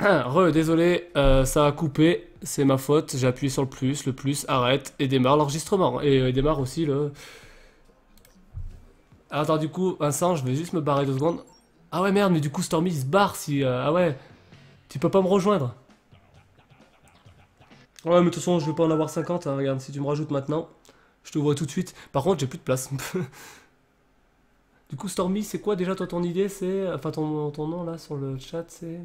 Re, désolé, euh, ça a coupé, c'est ma faute, j'ai appuyé sur le plus, le plus, arrête, et démarre l'enregistrement. Et euh, démarre aussi le... Attends, du coup, Vincent, je vais juste me barrer deux secondes. Ah ouais, merde, mais du coup, Stormy, il se barre si... euh, ah ouais, tu peux pas me rejoindre. Ouais, mais de toute façon, je vais pas en avoir 50, hein, regarde, si tu me rajoutes maintenant, je te vois tout de suite. Par contre, j'ai plus de place. du coup, Stormy, c'est quoi déjà toi ton idée C'est... Enfin, ton, ton nom là, sur le chat, c'est...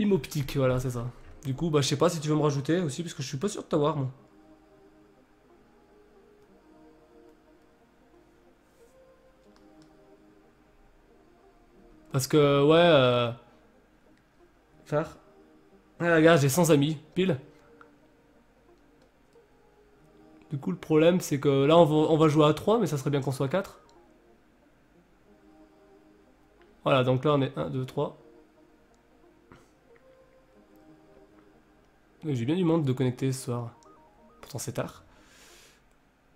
Imoptique, voilà, c'est ça. Du coup, bah, je sais pas si tu veux me rajouter aussi, parce que je suis pas sûr de t'avoir, moi. Parce que, ouais, euh... Faire. Regarde, j'ai 100 amis, pile. Du coup, le problème, c'est que là, on va, jouer à 3, mais ça serait bien qu'on soit 4. Voilà, donc là, on est 1, 2, 3. J'ai bien du monde de connecter ce soir. Pourtant, c'est tard.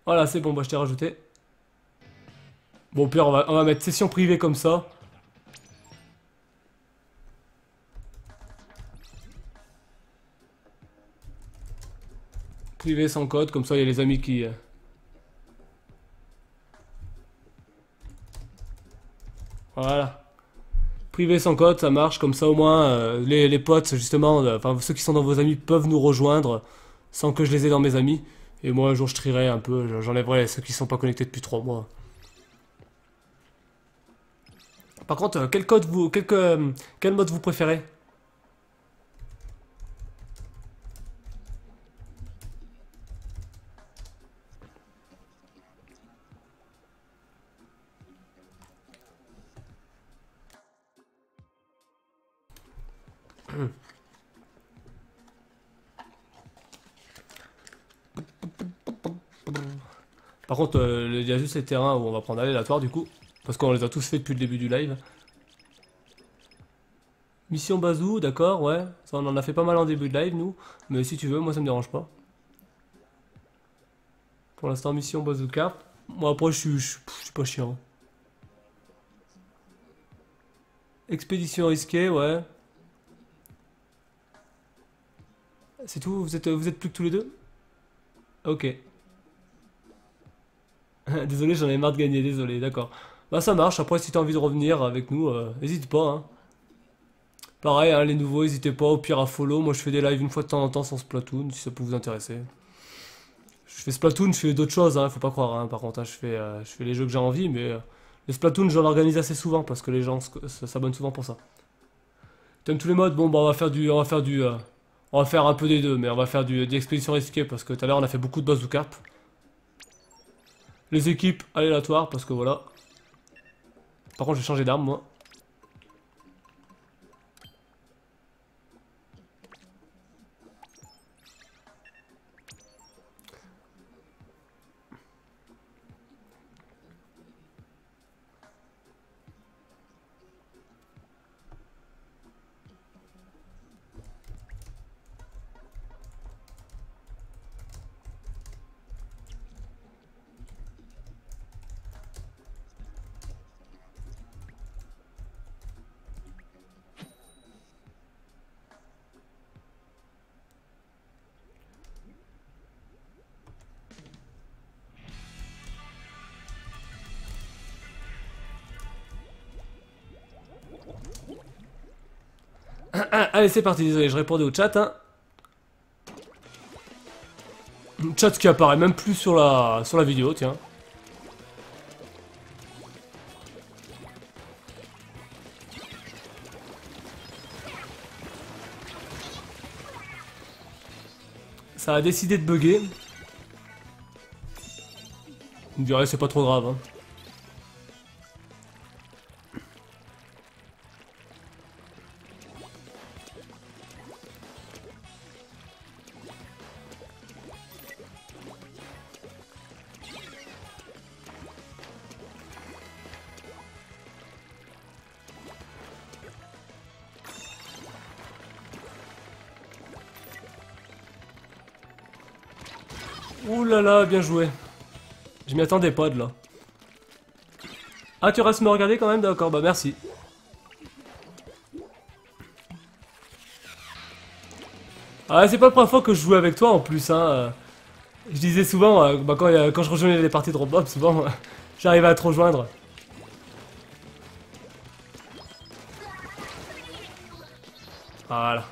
Voilà, c'est bon, bah, je t'ai rajouté. Bon, pire, on va, on va mettre session privée comme ça. Privé sans code, comme ça il y a les amis qui... euh, Voilà. Privé sans code, ça marche, comme ça au moins euh, les, les potes, justement, euh, enfin ceux qui sont dans vos amis peuvent nous rejoindre sans que je les ai dans mes amis. Et moi un jour je trierai un peu, je- j'enlèverai ceux qui sont pas connectés depuis 3 mois. Par contre, euh, quel code vous... Quel mode vous préférez? Par contre, euh, il y a juste les terrains où on va prendre aléatoire du coup. Parce qu'on les a tous fait depuis le début du live. Mission Bazou, d'accord, ouais. Ça, on en a fait pas mal en début de live, nous. Mais si tu veux, moi ça me dérange pas. Pour l'instant, mission Bazooka. Moi après, je suis, je, suis- je suis pas chiant. Expédition risquée, ouais. C'est tout vous êtes, vous êtes plus que tous les deux? Ok. désolé, j'en ai marre de gagner, désolé, d'accord. Bah ça marche, après si t'as envie de revenir avec nous, euh, n'hésite pas. Hein. Pareil, hein, les nouveaux, n'hésitez pas au pire à follow. Moi je fais des lives une fois de temps en temps sans Splatoon, si ça peut vous intéresser. Je fais Splatoon, je fais d'autres choses, hein, faut pas croire. Hein. Par contre, je, fais, euh, je fais les jeux que j'ai envie, mais euh, les Splatoon, j'en organise assez souvent parce que les gens s'abonnent souvent pour ça. T'aimes tous les modes? Bon, bah on va faire du... On va faire du... euh, on va faire un peu des deux, mais on va faire du, des expéditions risquées parce que tout à l'heure on a fait beaucoup de bazooka. Les équipes aléatoires parce que voilà. Par contre, j'ai changé d'arme moi. allez, c'est parti, désolé, je répondais au chat. Hein. Chat qui apparaît même plus sur la, sur la vidéo, tiens. Ça a décidé de bugger. Me direz, c'est pas trop grave. Hein. Bien joué. Je m'y attendais pas de là. Ah, tu restes me regarder quand même D'accord, bah merci. Ah, c'est pas la première fois que je jouais avec toi en plus, hein. Je disais souvent, euh, bah, euh, quand, je rejoignais les parties de Roblox, souvent, euh, j'arrivais à te rejoindre. Voilà.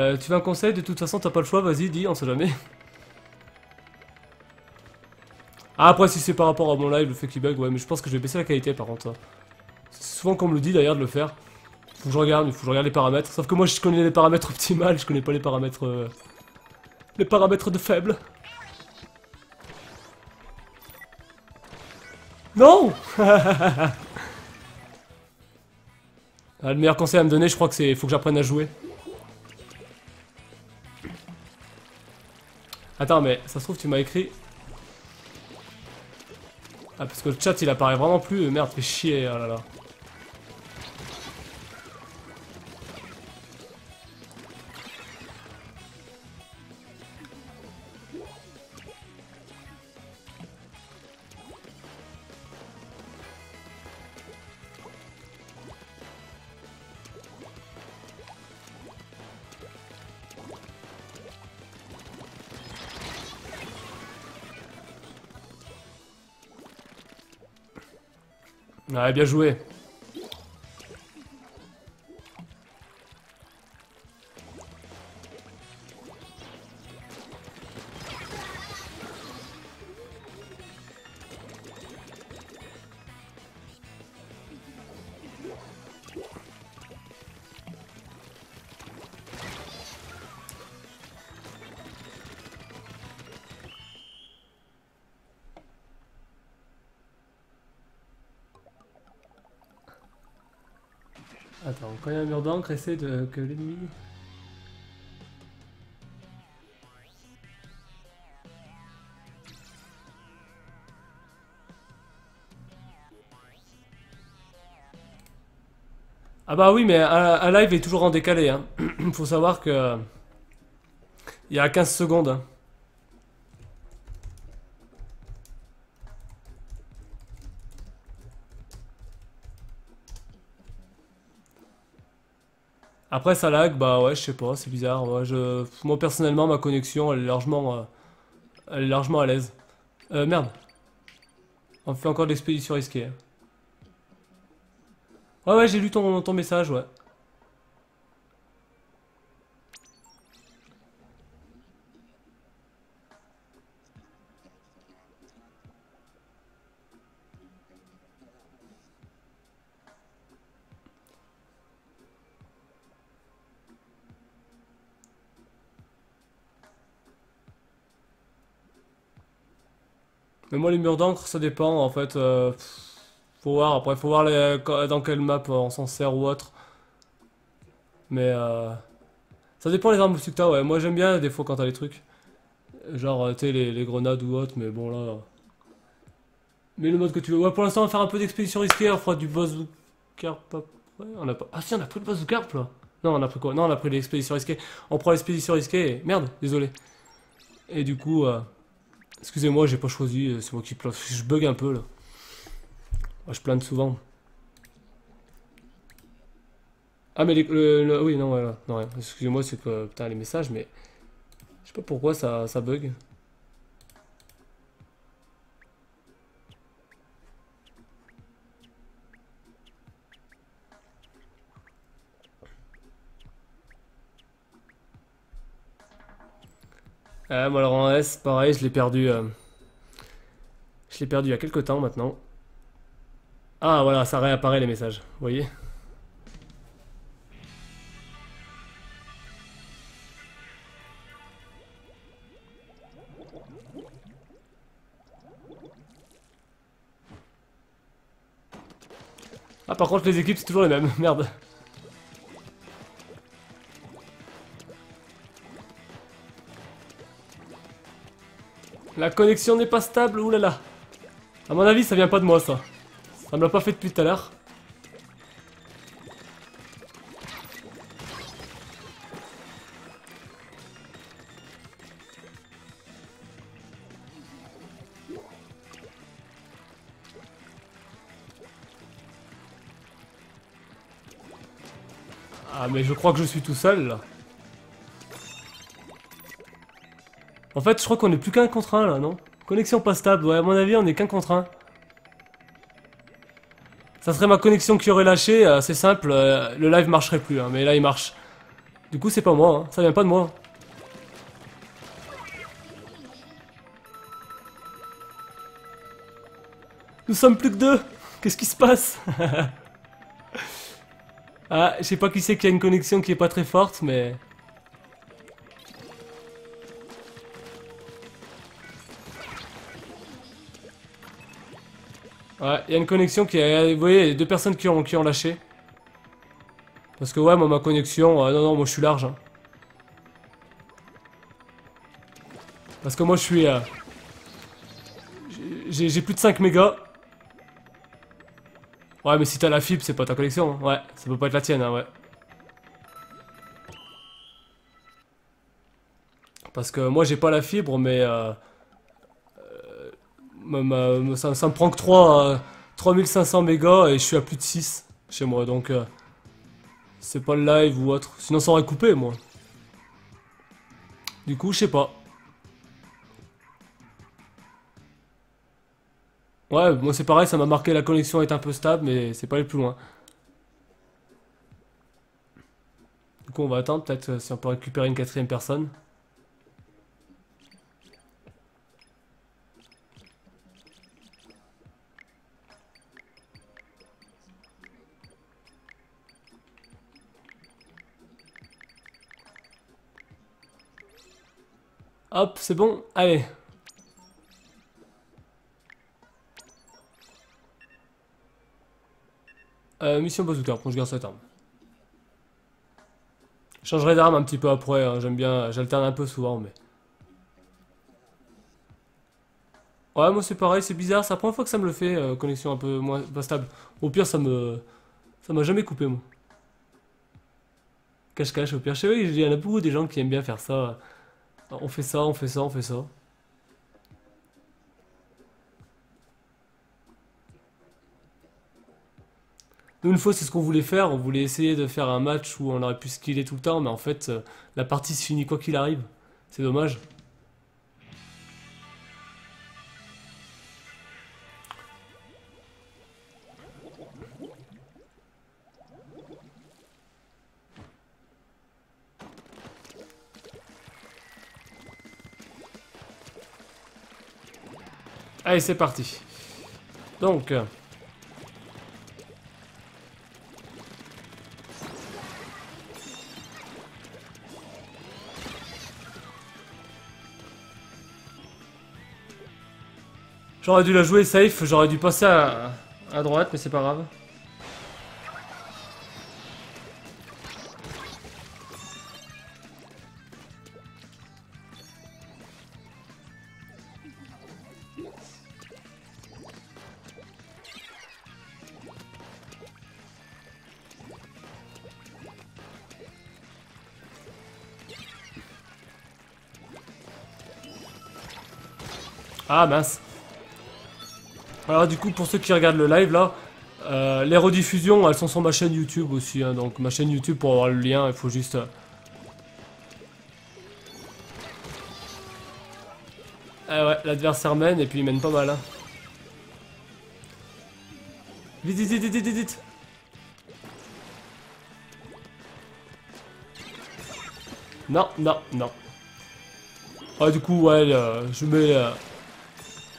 Euh, tu veux un conseil? De toute façon, t'as pas le choix, vas-y, dis, on sait jamais. Ah, après, si c'est par rapport à mon live, le fait qu'il bug, ouais, mais je pense que je vais baisser la qualité par contre. C'est souvent qu'on me le dit d'ailleurs de le faire. Faut que je regarde, il faut que je regarde les paramètres. Sauf que moi, je connais les paramètres optimales, je connais pas les paramètres. euh, Les paramètres de faible. Non Ah, Le meilleur conseil à me donner, je crois que c'est. Faut que j'apprenne à jouer. Attends, mais ça se trouve, tu m'as écrit. Ah, parce que le chat il apparaît vraiment plus. euh, Merde, fait chier, oh là là. Bien joué. Attends, quand il y a un mur d'encre, essaie de que l'ennemi. Ah bah oui, mais un, live est toujours en décalé. Hein. Faut savoir que il y a 15 secondes. Après ça lag, bah ouais, je sais pas, c'est bizarre. ouais, je... Moi personnellement, ma connexion, elle est largement, euh, elle est largement à l'aise. Euh, merde. On fait encore de l'expédition risquée. hein. Ouais, ouais, j'ai lu ton, ton message, ouais. Mais moi, les murs d'encre, ça dépend, en fait. euh, faut voir, après, faut voir dans quelle map euh, on s'en sert ou autre. Mais euh, ça dépend les armes que t'as, ouais. Moi, j'aime bien des fois quand t'as les trucs. Genre, euh, tu sais, les, grenades ou autre, mais bon, là... Mais le mode que tu veux. Ouais, pour l'instant, on va faire un peu d'expédition risquée, on fera du bazooka après. On a pas... Ah si, on a pris le bazooka, là. Non, on a pris quoi? Non, on a pris l'expédition risquée. On prend l'expédition risquée et... Merde, désolé. Et du coup... euh, Excusez-moi, j'ai pas choisi, euh, c'est moi qui plante. Je bug un peu là. Moi, je plane souvent. Ah, mais les- le, oui, non, voilà. Non. Excusez-moi, c'est que putain, les messages, mais je sais pas pourquoi ça, ça bug. Ah, moi, alors en S, pareil, je l'ai perdu. euh, Je l'ai perdu il y a quelques temps maintenant. Ah, voilà, ça réapparaît les messages. Vous voyez Ah, par contre, les équipes, c'est toujours les mêmes. Merde. La connexion n'est pas stable, oulala. À mon avis, ça vient pas de moi, ça. Ça me l'a pas fait depuis tout à l'heure. Ah, mais je crois que je suis tout seul, là. En fait, je crois qu'on est plus qu'un contre un, là, non? Connexion pas stable. Ouais, à mon avis, on est qu'un contre un. Ça serait ma connexion qui aurait lâché, euh, c'est simple, euh, le live marcherait plus, hein, mais là il marche. Du coup c'est pas moi, hein, ça vient pas de moi. Nous sommes plus que deux Qu'est-ce qui se passe? Ah, je sais pas qui c'est qui a une connexion qui est pas très forte, mais... Ouais, il y a une connexion qui a... Vous voyez, il y a deux personnes qui ont, qui ont lâché. Parce que ouais, moi, ma connexion... Euh, non, non, moi, je suis large. Hein. Parce que moi, je suis... Euh, j'ai plus de 5 mégas. Ouais, mais si t'as la fibre, c'est pas ta connexion. Hein. Ouais, ça peut pas être la tienne, hein, ouais. Parce que moi, j'ai pas la fibre, mais... Euh, ça, me prend que 3, 3500 mégas et je suis à plus de 6 chez moi, donc euh, c'est pas le live ou autre. Sinon ça aurait coupé, moi. Du coup, je sais pas. Ouais, moi c'est pareil, ça m'a marqué la connexion est un peu stable, mais c'est pas aller plus loin. Du coup, on va attendre, peut-être euh, si on peut récupérer une quatrième personne. Hop, c'est bon. Allez. Euh, mission bazooka, bon, je garde cette arme. Je changerai d'arme un petit peu après, hein. j'aime bien, j'alterne un peu souvent, mais... Ouais, moi c'est pareil, c'est bizarre, c'est la première fois que ça me le fait, euh, connexion un peu moins pas stable. Au pire, ça me... Ça m'a jamais coupé, moi. Cache-cache, au pire. Je sais, il y en a beaucoup des gens qui aiment bien faire ça. On fait ça, on fait ça, on fait ça. Nous, une fois, c'est ce qu'on voulait faire. On voulait essayer de faire un match où on aurait pu skiller tout le temps, mais en fait, euh, la partie se finit quoi qu'il arrive. C'est dommage. Allez, c'est parti. Donc... Euh, j'aurais dû la jouer safe, j'aurais dû passer à, à droite, mais c'est pas grave. Ah mince. Alors du coup, pour ceux qui regardent le live là, euh, les rediffusions, elles sont sur ma chaîne YouTube aussi. Hein. donc ma chaîne YouTube, pour avoir le lien, il faut juste... Euh, ah ouais, l'adversaire mène et puis il mène pas mal. Hein. Vite, vite, vite, vite, vite, vite. Non, non, non. Ah du coup, ouais, je mets... Euh,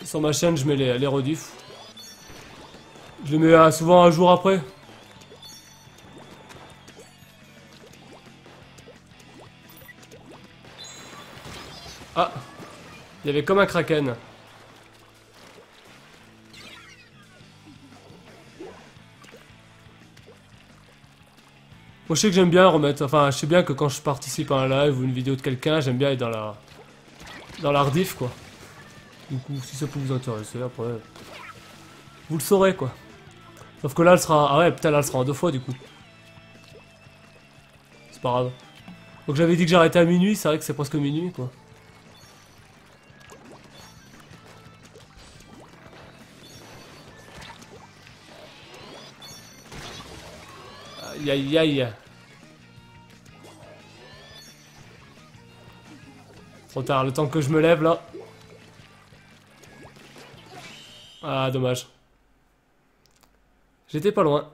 sur ma chaîne, je mets les, les rediffs. Je les mets souvent un jour après. Ah Il y avait comme un kraken. Moi je sais que j'aime bien remettre, enfin je sais bien que quand je participe à un live ou une vidéo de quelqu'un, j'aime bien être dans la dans la rediff quoi. Du coup, si ça peut vous intéresser, après, vous le saurez, quoi. Sauf que là, elle sera... Ah ouais, putain, là, elle sera en deux fois, du coup. C'est pas grave. Donc j'avais dit que j'arrêtais à minuit, c'est vrai que c'est presque minuit, quoi. Aïe, aïe, aïe. Trop tard, le temps que je me lève, là. Ah, dommage. J'étais pas loin.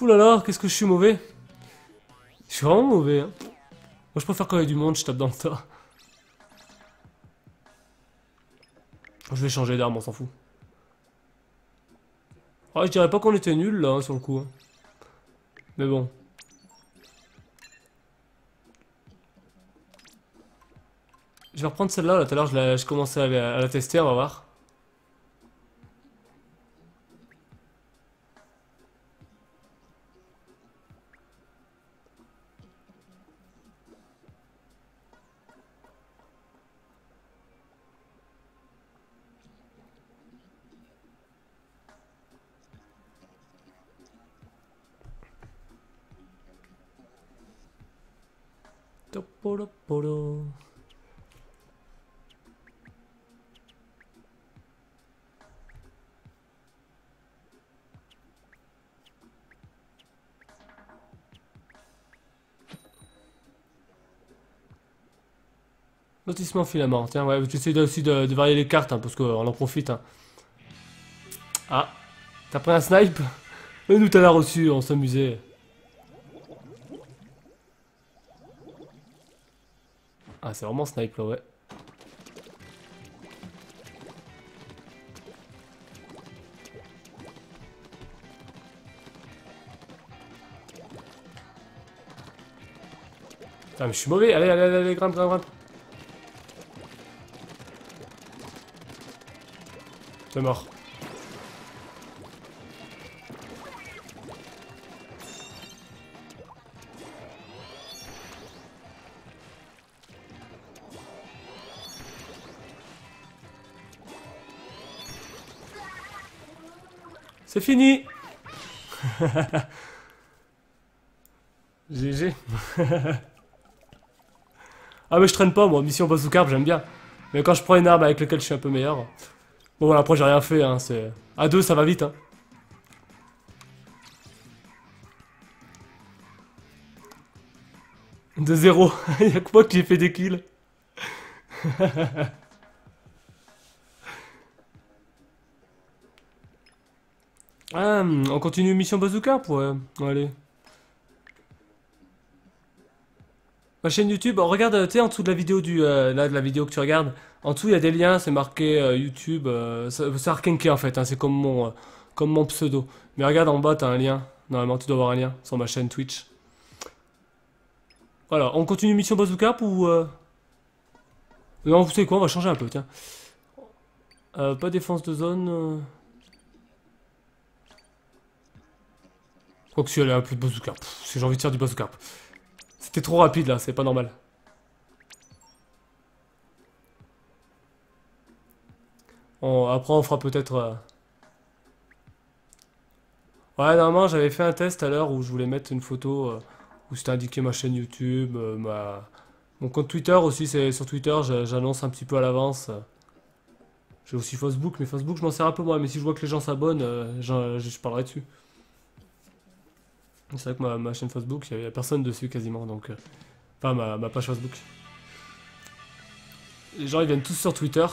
Oulala, qu'est-ce que je suis mauvais Je suis vraiment mauvais. Hein. Moi je préfère quand il y a du monde, je tape dans le tas. Je vais changer d'arme, on s'en fout. Ah, je dirais pas qu'on était nul là, hein, sur le coup. Hein. Mais bon. Je vais reprendre celle-là, là, tout à l'heure je, commençais à la tester, on va voir. Filament. Tiens, ouais, j'essaie aussi de, varier les cartes, hein, parce qu'on en profite. Hein. Ah, t'as pris un snipe? Et nous, t'as l'air reçu, on s'amusait. Ah, c'est vraiment snipe là, ouais. Putain, mais je suis mauvais. Allez, allez, allez, grimpe, grimpe, grimpe. C'est fini. GG Ah mais je traîne pas moi, mission bazooka j'aime bien. Mais quand je prends une arme avec laquelle je suis un peu meilleur... Bon voilà, après j'ai rien fait, hein, c'est... À deux ça va vite, hein. De zéro, il a que moi qui ai fait des kills. Ah, on continue mission bazooka pour... aller. Ma chaîne YouTube, regarde, tu sais, en dessous de la vidéo du... Euh, là, de la vidéo que tu regardes, en dessous, il y a des liens, c'est marqué euh, YouTube, euh, c'est Arkenke en fait, hein, c'est comme mon, comme mon pseudo. Mais regarde en bas, t'as un lien, normalement tu dois avoir un lien sur ma chaîne Twitch. Voilà, on continue mission bazooka ou... Non, vous savez quoi, on va changer un peu, tiens. pas défense de zone... Quoique si elle a plus de bazooka. Si j'ai envie de faire du bazooka. C'était trop rapide là, c'est pas normal. Après on fera peut-être... Euh, ouais, normalement j'avais fait un test à l'heure où je voulais mettre une photo euh, où c'était indiqué ma chaîne YouTube, euh, ma... mon compte Twitter aussi, c'est sur Twitter, j'annonce un petit peu à l'avance. J'ai aussi Facebook, mais Facebook je m'en sers un peu moins, mais si je vois que les gens s'abonnent, je parlerai dessus. C'est vrai que ma, chaîne Facebook, il n'y a, personne dessus quasiment, donc... Enfin, ma, page Facebook. Les gens, ils viennent tous sur Twitter.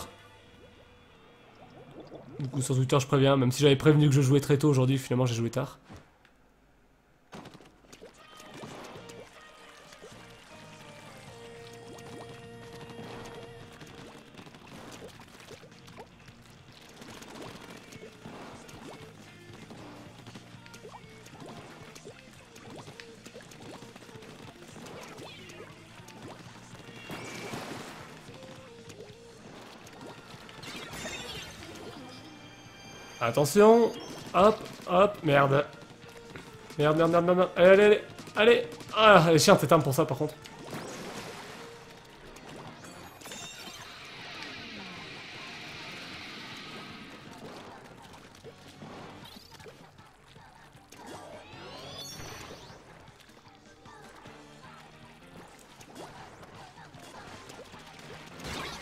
Du coup, sur Twitter, je préviens, même si j'avais prévenu que je jouais très tôt aujourd'hui, finalement, j'ai joué tard. Attention Hop, hop, merde. Merde, merde, merde, merde. Allez, allez, allez. Allez Ah, elle est chiante pour ça, par contre.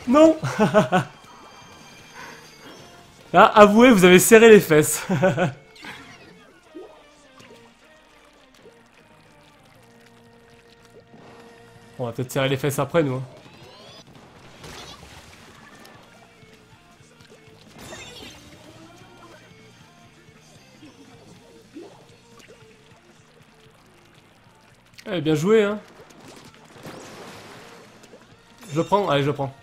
Non Là, avouez, vous avez serré les fesses. On va peut-être serrer les fesses après, nous. hein. Eh, bien joué, hein. Je prends Allez, je prends.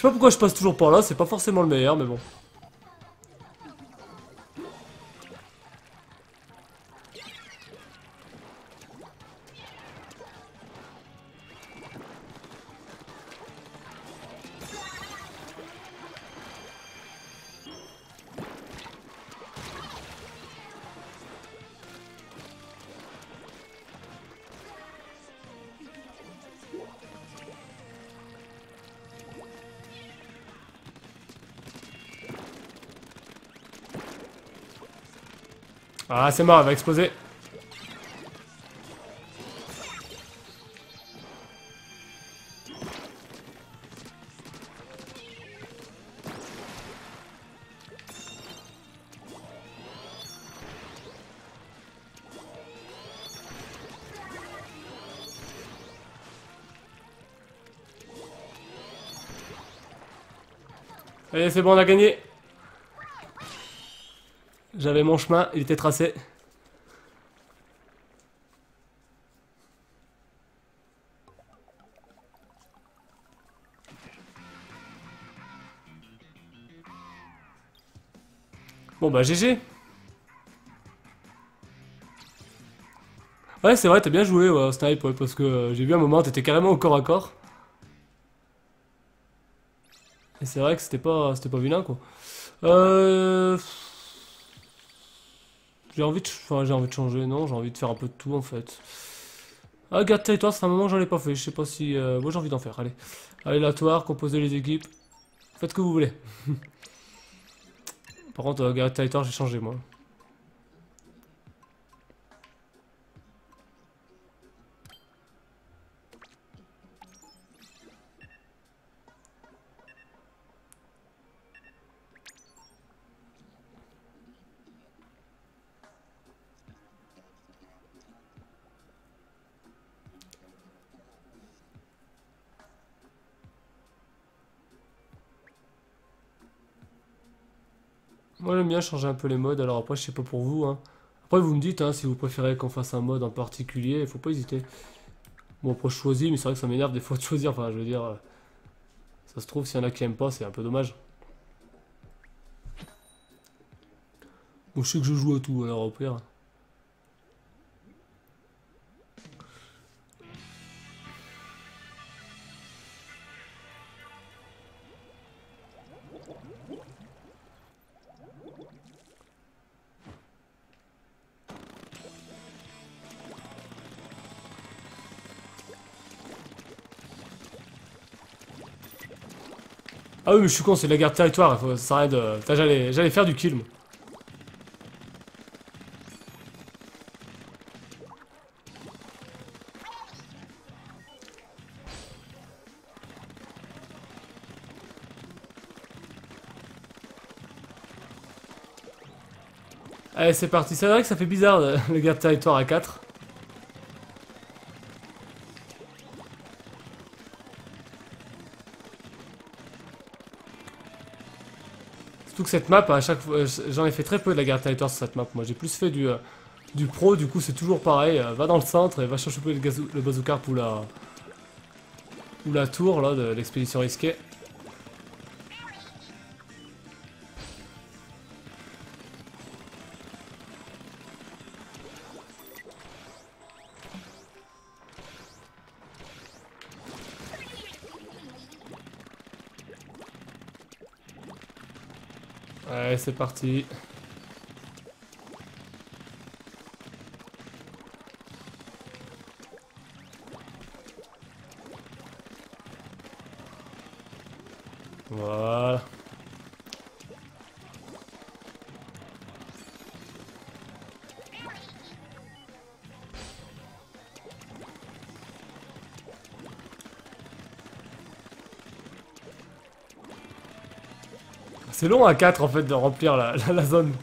Je sais pas pourquoi je passe toujours par là, c'est pas forcément le meilleur, mais bon. Ah, c'est mort, elle va exploser. Allez, c'est bon, on a gagné. J'avais mon chemin, il était tracé. Bon bah GG Ouais c'est vrai t'as bien joué ouais, Snipe ouais, parce que euh, j'ai vu un moment t'étais carrément au corps à corps. Et c'est vrai que c'était pas c'était pas vilain quoi. Euh... J'ai envie de enfin, j'ai envie de changer non, j'ai envie de faire un peu de tout en fait. Ah garde territoire c'est un moment j'en ai pas fait, je sais pas si euh, moi j'ai envie d'en faire. Allez. Aléatoire, composer les équipes. Faites ce que vous voulez. Par contre, euh, Garrett Territoire, j'ai changé moi. Bien changer un peu les modes, alors après je sais pas pour vous. Hein. Après vous me dites hein, si vous préférez qu'on fasse un mode en particulier, faut pas hésiter. Bon après je choisis, mais c'est vrai que ça m'énerve des fois de choisir, enfin je veux dire... euh, Ça se trouve s'il y en a qui aiment pas, c'est un peu dommage. Bon je sais que je joue à tout alors au pire. Ah oui mais je suis con, c'est la guerre territoire, faut, rien de... J'allais faire du kill. Allez c'est parti, c'est vrai que ça fait bizarre le guerre territoire à 4. Surtout que cette map, à chaque fois, j'en ai fait très peu de la guerre territoire sur cette map. Moi, j'ai plus fait du, euh, du pro, du coup, c'est toujours pareil. euh, va dans le centre et va chercher le, le bazooka ou la, ou la tour là de l'expédition risquée. C'est parti. C'est long à 4 en fait de remplir la, la zone.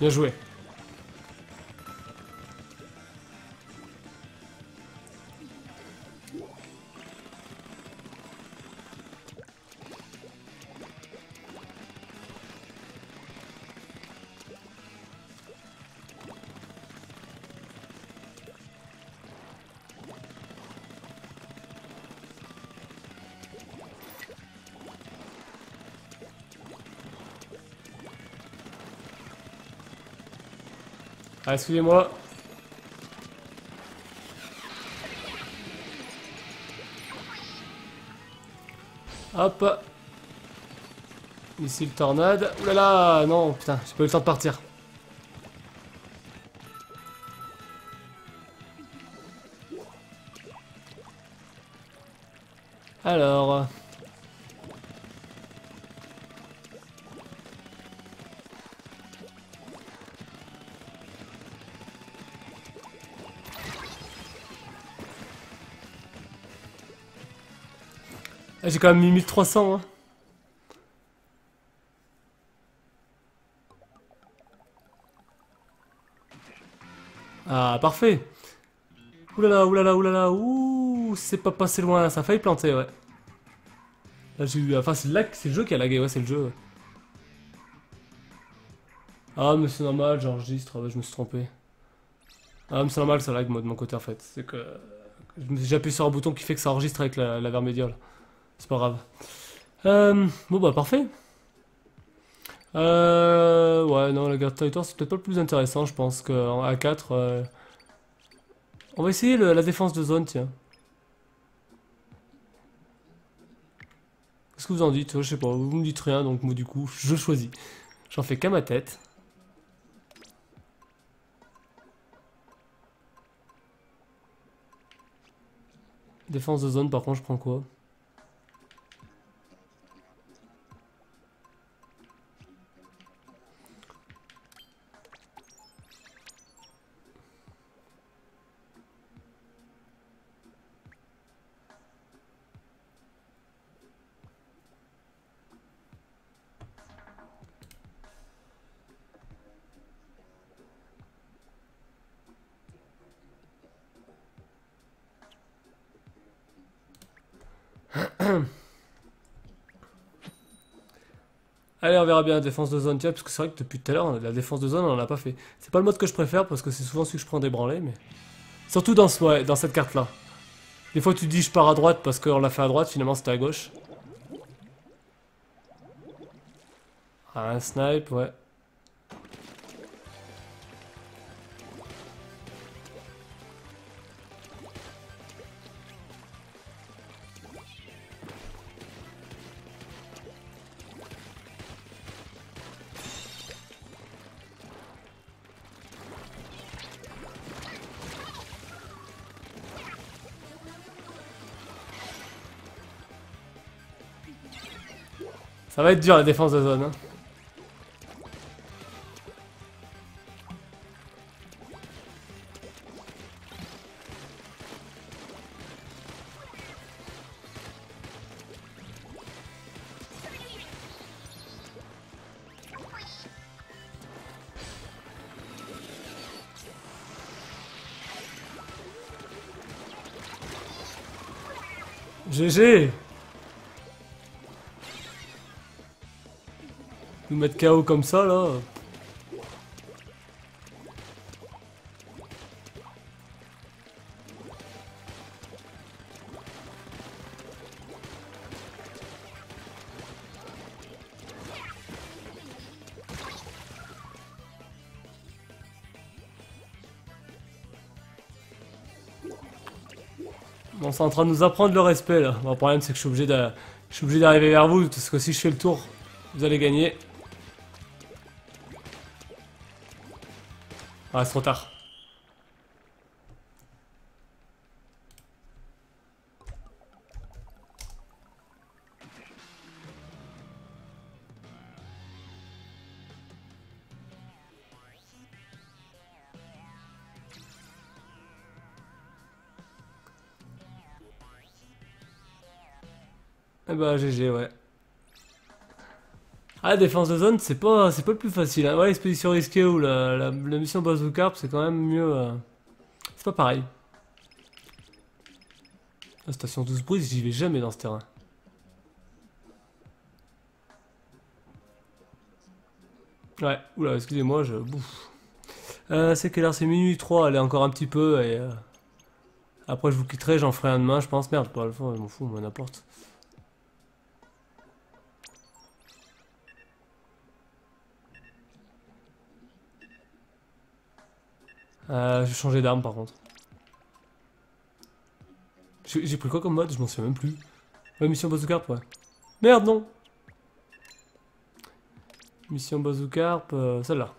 Bien joué. Ah, excusez-moi. Hop. Missile tornade. Oulala, non, putain, j'ai pas eu le temps de partir. J'ai quand même mis 1300. Hein. Ah, parfait. Oulala, oulala, oulala, ouh, c'est pas passé loin, ça a failli planter, ouais. Là, j'ai eu... Enfin, c'est le jeu qui a lagué, ouais, c'est le jeu. Ah, mais c'est normal, j'enregistre, je me suis trompé. Ah, mais c'est normal, ça lag, moi, de mon côté, en fait. C'est que... J'ai appuyé sur un bouton qui fait que ça enregistre avec la, la verre C'est pas grave. Euh, bon, bah, parfait. Euh, ouais, non, la garde territoire, c'est peut-être pas le plus intéressant, je pense, qu'en A4. Euh... On va essayer la défense de zone, tiens. Qu'est-ce que vous en dites? Je sais pas, vous me dites rien, donc moi, du coup, je choisis. J'en fais qu'à ma tête. Défense de zone, par contre, je prends quoi? Allez, on verra bien la défense de zone, tiens, parce que c'est vrai que depuis tout à l'heure, la défense de zone, on en a pas fait. C'est pas le mode que je préfère, parce que c'est souvent celui que je prends des branlés, mais... Surtout dans, ce, dans cette carte-là. Des fois, tu te dis je pars à droite parce qu'on l'a fait à droite, finalement c'était à gauche. Ah, un snipe, ouais. Va être dur la défense de zone. Hein. GG Nous mettre KO comme ça là. Bon, c'est en train de nous apprendre le respect là. Le problème c'est que je suis obligé d'arriver vers vous parce que si je fais le tour, vous allez gagner. Ah, c'est trop tard. Eh bah, ben, GG, ouais. Ah défense de zone c'est pas c'est pas le plus facile. Hein. Ouais l'expédition risquée ou la, la, mission bazooka c'est quand même mieux. Euh, c'est pas pareil. La station 12 brise j'y vais jamais dans ce terrain. Ouais, oula, excusez-moi, je. Euh, c'est quelle heure? C'est minuit 3, allez encore un petit peu et... Euh, après je vous quitterai, j'en ferai un demain, je pense. Merde, pas le fond, je m'en fous, moi n'importe. Euh, j'ai changé d'arme par contre. J'ai pris quoi comme mode? Je m'en souviens même plus. Ouais, mission bazookarp, ouais. Merde, non Mission bazookarp, euh, celle-là.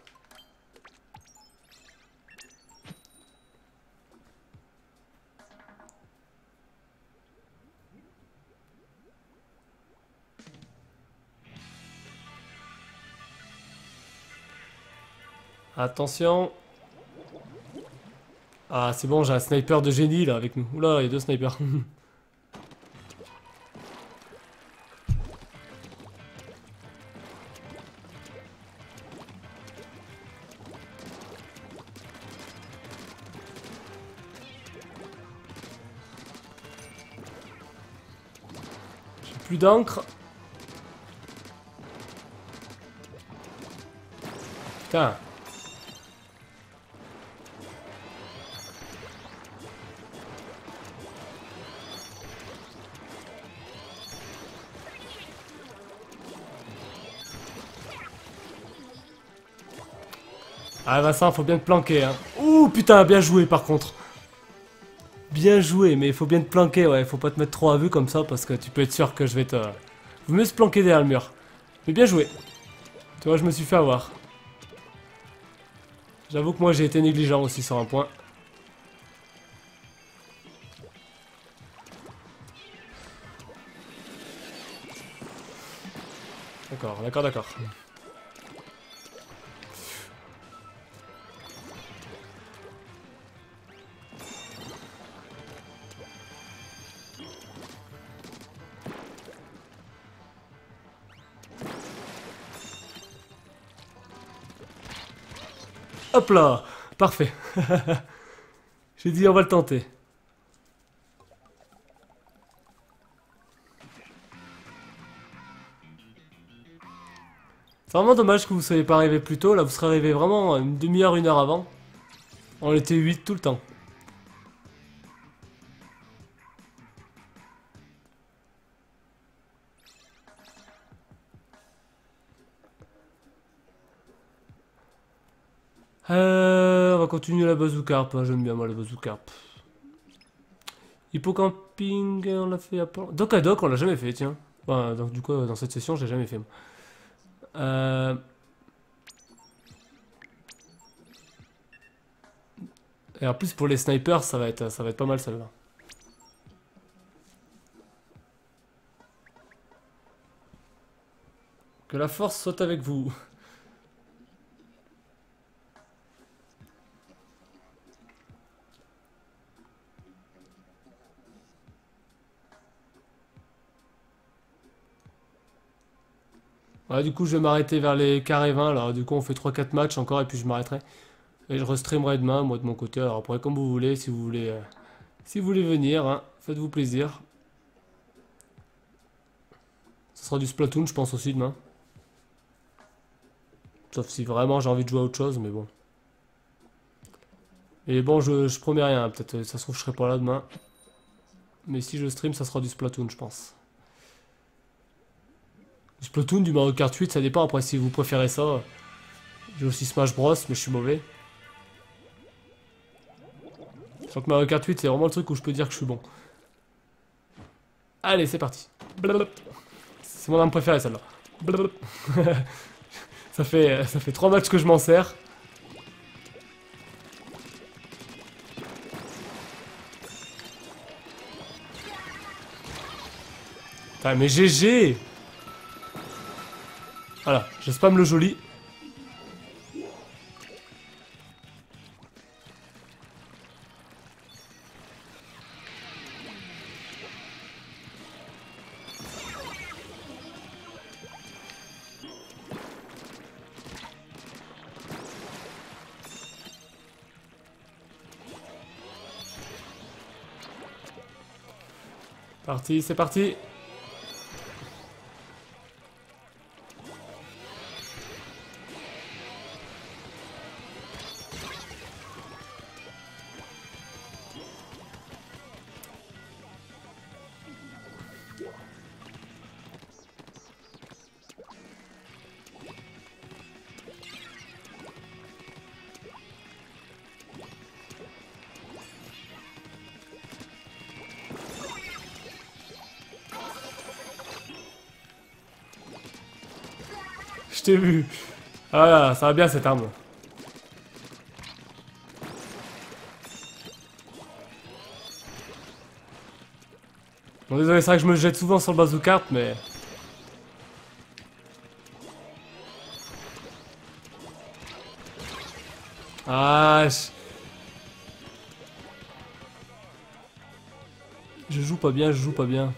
Attention ah, c'est bon, j'ai un sniper de génie là avec nous. Oula, il y a deux snipers. J'ai plus d'encre. Putain. Ah Vincent, faut bien te planquer. Hein. Ouh putain, bien joué par contre. Bien joué, mais il faut bien te planquer, ouais. Faut pas te mettre trop à vue comme ça parce que tu peux être sûr que je vais te... Vaut mieux se planquer derrière le mur. Mais bien joué. Tu vois, je me suis fait avoir. J'avoue que moi j'ai été négligent aussi sur un point. D'accord, d'accord, d'accord. Hop là Parfait. J'ai dit on va le tenter. C'est vraiment dommage que vous ne soyez pas arrivé plus tôt. Là, vous serez arrivé vraiment une demi-heure, une heure avant. On était 8 tout le temps. Continuer la bazookarp. Hein, j'aime bien moi la bazookarp. Hippocamping, on l'a fait à Doc à Doc, on l'a jamais fait, tiens. donc du coup, dans cette session, j'ai jamais fait. Euh... Et en plus, pour les snipers, ça va être, ça va être pas mal celle-là. Que la force soit avec vous. Du coup, je vais m'arrêter vers les carrés 20. Alors, du coup, on fait 3-4 matchs encore et puis je m'arrêterai. Et je restreamerai demain, moi, de mon côté. Alors, après, comme vous voulez, si vous voulez, euh, si vous voulez venir, hein, faites-vous plaisir. Ce sera du Splatoon, je pense aussi demain. Sauf si vraiment j'ai envie de jouer à autre chose, mais bon. Et bon, je, je promets rien. Peut-être, ça se trouve, je serai pas là demain. Mais si je stream, ça sera du Splatoon, je pense. Splatoon, du Mario Kart 8, ça dépend après si vous préférez ça. J'ai aussi Smash Bros, mais je suis mauvais. Je crois que Mario Kart 8, c'est vraiment le truc où je peux dire que je suis bon. Allez, c'est parti. C'est mon arme préférée, celle-là. ça, fait, ça fait 3 matchs que je m'en sers. Mais GG voilà, je spam le joli. Parti, c'est parti t'ai vu. Ah, ça va bien cette arme. Bon, désolé, c'est vrai que je me jette souvent sur le bazooka, mais... Ah, je... Je joue pas bien, je joue pas bien.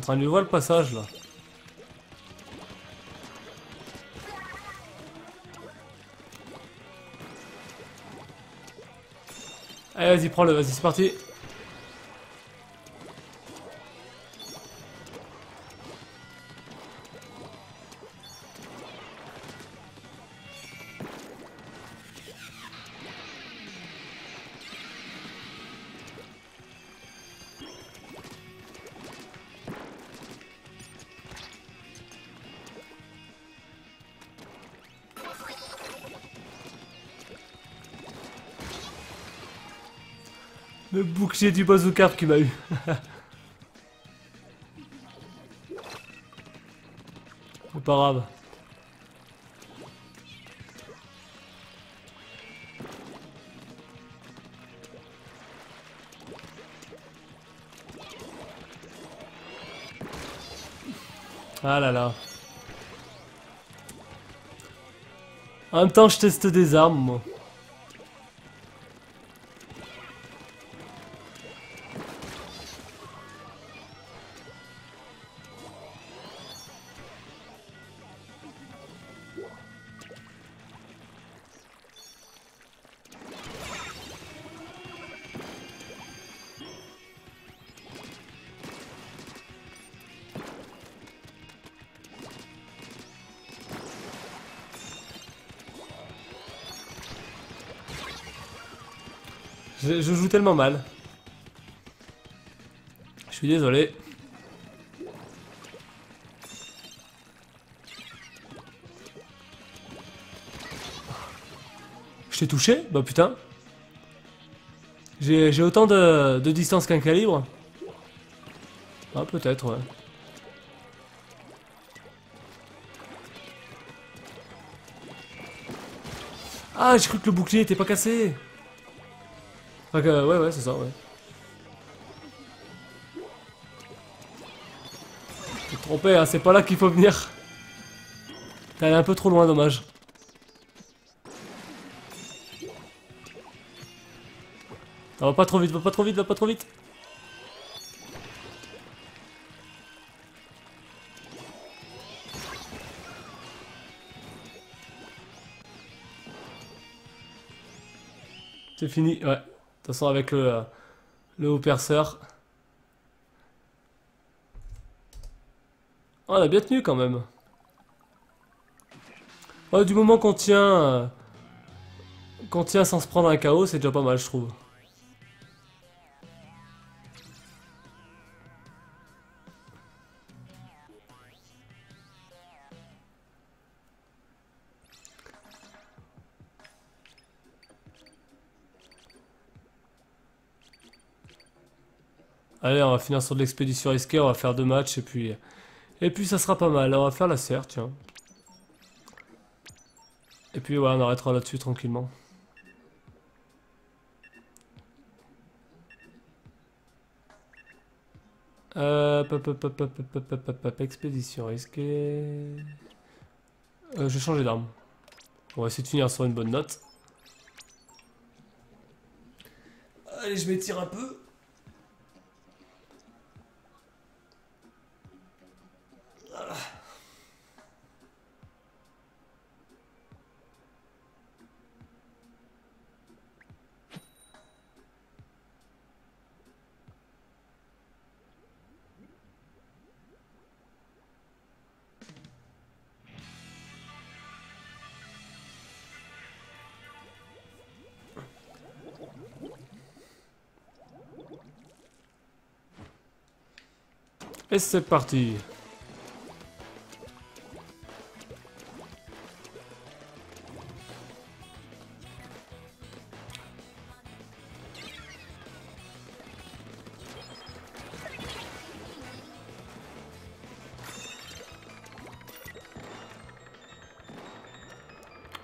En train de lui voir le passage là. Allez, vas-y, prends-le, vas-y, c'est parti. Bouclier du bazooka qui m'a eu. Pas grave. Ah là là. En même temps, je teste des armes, moi. Je, joue tellement mal. Je suis désolé. Je t'ai touché Bah putain. J'ai j'ai autant de, de distance qu'un calibre. Ah peut-être ouais. Ah j'ai cru que le bouclier était pas cassé. Enfin, que- ouais ouais c'est ça ouais. T'es trompé hein, c'est pas là qu'il faut venir. T'es allé un peu trop loin dommage. Ah, va pas trop vite, va pas trop vite, va pas trop vite. C'est fini, ouais. De toute façon, avec le, euh, le haut perceur. Oh, on a bien tenu quand même. Du moment qu'on tient. euh, qu'on tient sans se prendre un KO, c'est déjà pas mal, je trouve. Allez, on va finir sur de l'expédition risquée, on va faire deux matchs et puis... Et puis ça sera pas mal, on va faire la serre, tiens. Et puis ouais, on arrêtera là-dessus tranquillement. Euh, expédition risquée. Euh, je vais changer d'arme. On va essayer de finir sur une bonne note. Allez, je m'étire un peu. Et c'est parti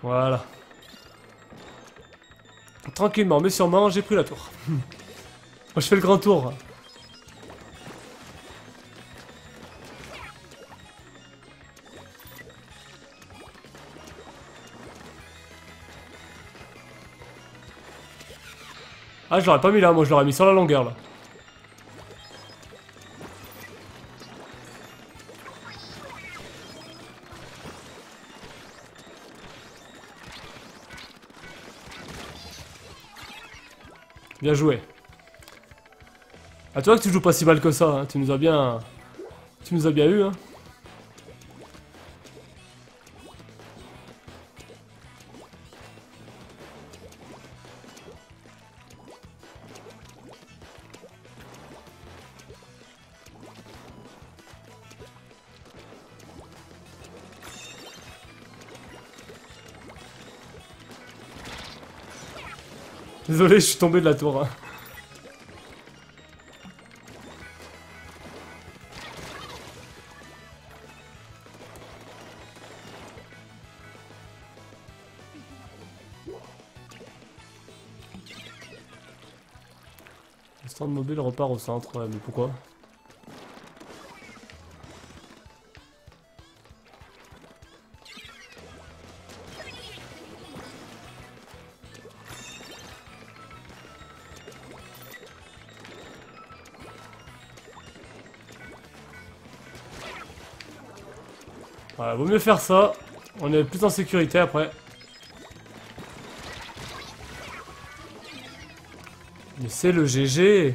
Voilà. Tranquillement, mais sûrement, j'ai pris la tour. Je fais le grand tour. Ah, je l'aurais pas mis là, moi je l'aurais mis sur la longueur là. Bien joué. À toi que tu joues pas si mal que ça, hein. tu nous as bien... Tu nous as bien eu, hein. Désolé, je suis tombé de la tour. Hein. Le stand mobile repart au centre, mais pourquoi? Vaut mieux faire ça. On est plus en sécurité après. Mais c'est le GG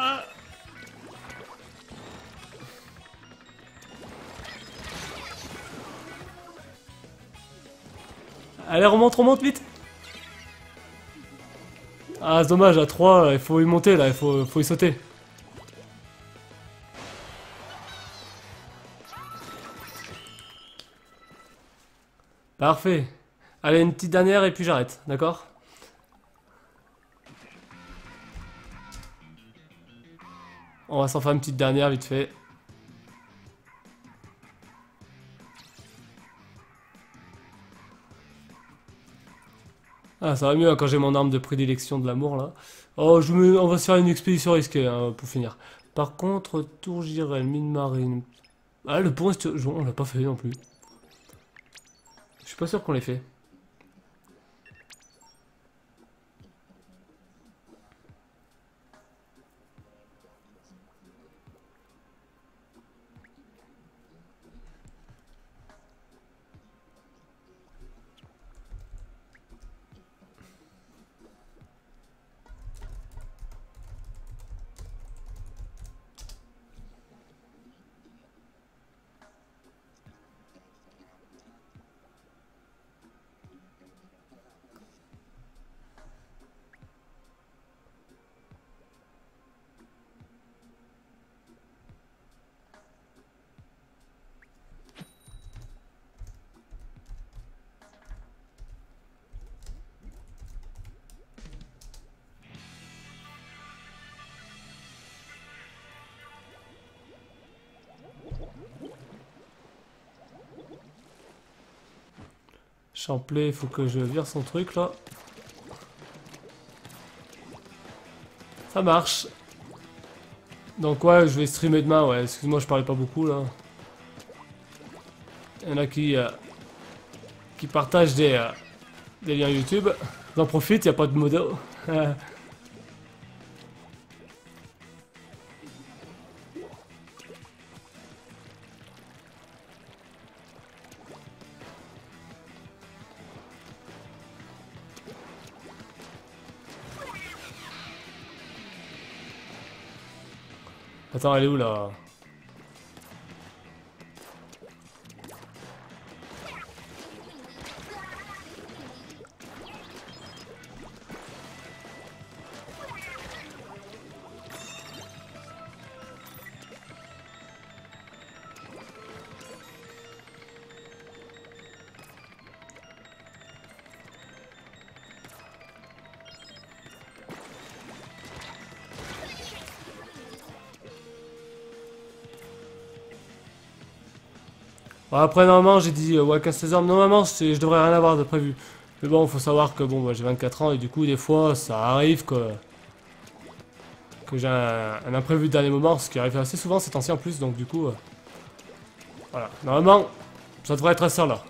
Allez, remonte, remonte vite Ah, c'est dommage, à 3, il faut y monter là, il faut, faut y sauter. Parfait. Allez, une petite dernière et puis j'arrête, d'accord? On va s'en faire une petite dernière vite fait. Ah, ça va mieux hein, quand j'ai mon arme de prédilection de l'amour, là. Oh, je me... on va se faire une expédition risquée, hein, pour finir. Par contre, Tour Girel, mine marine... Ah, le pont, on l'a pas fait non plus. Je suis pas sûr qu'on l'ait fait. Champlay, il faut que je vire son truc là. Ça marche. Donc ouais, je vais streamer demain, ouais. Excuse-moi, je parlais pas beaucoup là. Il y en a qui, euh, qui partagent des, euh, des liens YouTube. J'en profite, il n'y a pas de modo. Attends, elle est où là? Après, normalement, j'ai dit euh, ouais, 15-16 heures. Normalement, je devrais rien avoir de prévu. Mais bon, faut savoir que bon, bah, j'ai 24 ans et du coup, des fois, ça arrive que, que j'ai un, imprévu de dernier moment, ce qui arrive assez souvent c'est temps en plus. Donc, du coup, euh, voilà. Normalement, ça devrait être ça là.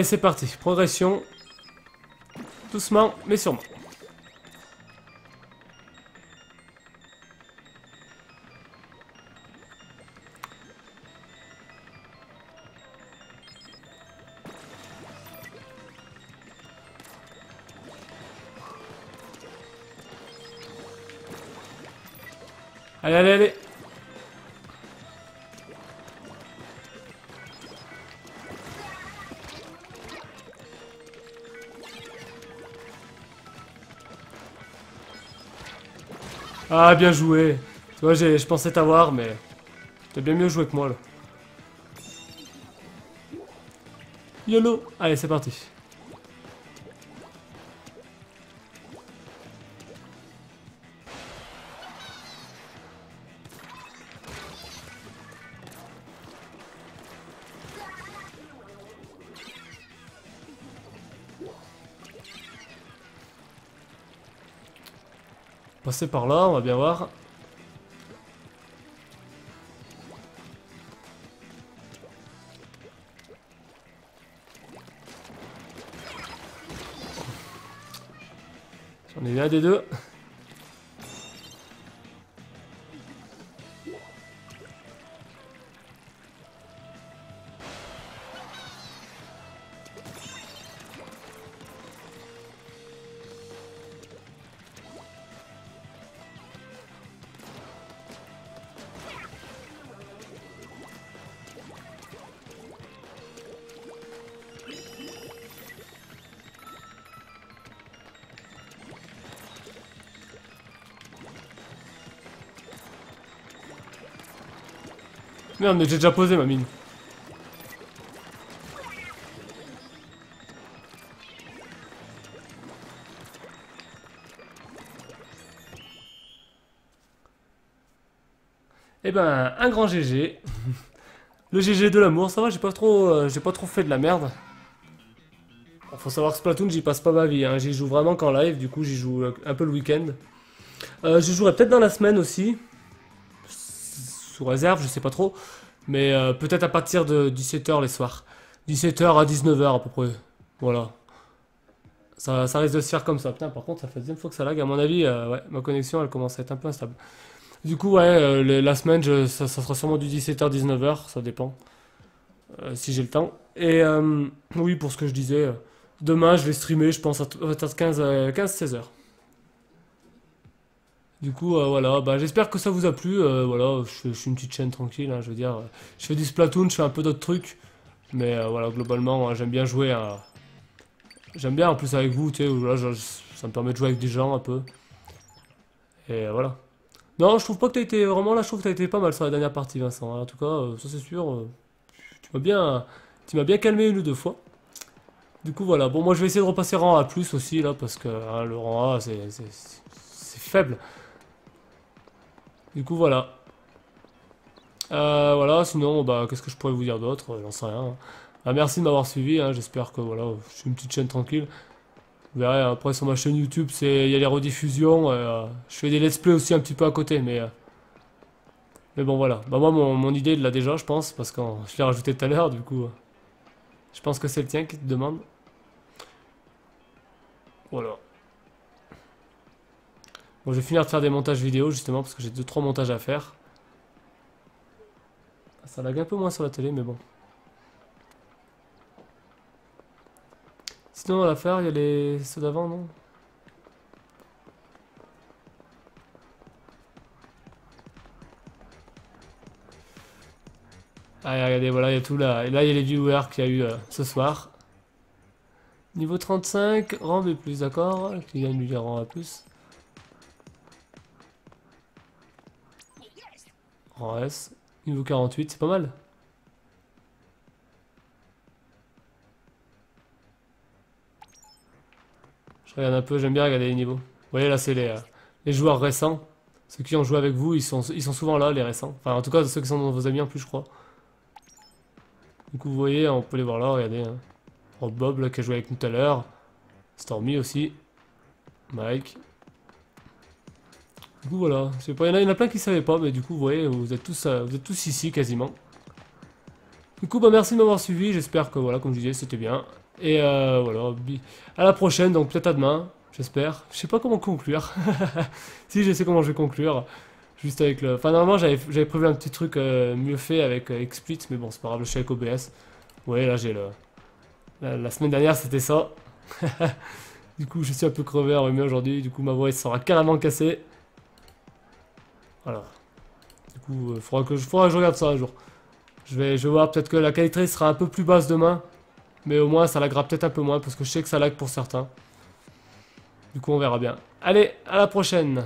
Allez, c'est parti. Progression. Doucement, mais sûrement. Allez, allez, allez. Ah, bien joué. Tu vois, je pensais t'avoir, mais... T'as bien mieux joué que moi, là. YOLO Allez, c'est parti. Par là, on va bien voir. J'en ai eu un des deux. Merde, j'ai déjà posé ma mine. Eh ben, un grand GG. Le GG de l'amour, ça va, j'ai pas trop euh, pas trop fait de la merde. faut savoir que Splatoon, j'y passe pas ma vie, hein. j'y joue vraiment qu'en live, du coup j'y joue euh, un peu le week-end. Euh, j'y jouerai peut-être dans la semaine aussi réserve, je sais pas trop. Mais euh, peut-être à partir de 17h les soirs. 17h à 19h à peu près. Voilà. Ça, ça, risque de se faire comme ça. Par contre, ça fait deuxième fois que ça lag. À mon avis, euh, ouais, ma connexion, elle commence à être un peu instable. Du coup, ouais, euh, la semaine, je, ça, sera sûrement du 17h, 19h, ça dépend. si j'ai le temps. Et oui, pour ce que je disais, demain, je vais streamer, je pense, à 15-16h. Du coup, euh, voilà, bah, j'espère que ça vous a plu. Euh, voilà, je, suis une petite chaîne tranquille, hein, je veux dire. Je fais du Splatoon, je fais un peu d'autres trucs. Mais euh, voilà, globalement, hein, j'aime bien jouer. J'aime bien en plus avec vous, tu sais, ça me permet de jouer avec des gens un peu. Et voilà. Non, je trouve pas que t'as été vraiment là, je trouve que t'as été pas mal sur la dernière partie, Vincent. En tout cas, euh, ça c'est sûr. euh, tu m'as bien, tu m'as bien calmé une ou deux fois. Du coup, voilà. Bon, moi je vais essayer de repasser rang A plus aussi là, parce que hein, le rang A c'est faible. Du coup, voilà. Euh, voilà, sinon, bah, qu'est-ce que je pourrais vous dire d'autre? Euh, J'en sais rien. Ah, merci de m'avoir suivi, hein, j'espère que voilà, je suis une petite chaîne tranquille. Vous verrez, après sur ma chaîne YouTube, c'est il y a les rediffusions, euh, je fais des let's play aussi un petit peu à côté, mais mais bon voilà. Bah moi mon, mon idée il l'a déjà, je pense, parce que je l'ai rajouté tout à l'heure, du coup, je pense que c'est le tien qui te demande. Voilà. Bon, je vais finir de faire des montages vidéo justement parce que j'ai deux trois montages à faire. Ça lag un peu moins sur la télé, mais bon. Sinon, à l'affaire, il y a les ceux d'avant, non? Ah, regardez, voilà, il y a tout là. Et là, il y a les viewers qu'il y a eu euh, ce soir. Niveau 35, rang B+, d'accord Qui de lui rang A+. Rang S. Niveau 48, c'est pas mal. Je regarde un peu, j'aime bien regarder les niveaux. Vous voyez là, c'est les, euh, les joueurs récents. Ceux qui ont joué avec vous, ils sont, ils sont souvent là, les récents. Enfin, en tout cas, ceux qui sont dans vos amis en plus, je crois. Du coup, vous voyez, on peut les voir là, regardez. Hein. Rob Bob, là, qui a joué avec nous tout à l'heure. Stormy aussi. Mike. Du coup, voilà. Pas, il y en a, il y en a plein qui savaient pas, mais du coup, vous voyez, vous êtes tous, euh, vous êtes tous ici, quasiment. Du coup, bah, merci de m'avoir suivi. J'espère que, voilà, comme je disais, c'était bien. Et euh, voilà, à la prochaine, donc peut-être à demain, j'espère. Je sais pas comment conclure. si, je sais comment je vais conclure. Juste avec le... Enfin, normalement, j'avais prévu un petit truc euh, mieux fait avec euh, mais bon, c'est pas grave, je suis avec OBS. Ouais, là, j'ai le... La, semaine dernière, c'était ça. du coup, je suis un peu crevé remuer aujourd'hui. Du coup, ma voix, elle sera carrément cassée. Voilà. Du coup, il faudra, que je, faudra que je regarde ça un jour. Je vais, je vais voir, peut-être que la qualité sera un peu plus basse demain. Mais au moins, ça laggera peut-être un peu moins, parce que je sais que ça lag pour certains. Du coup, on verra bien. Allez, à la prochaine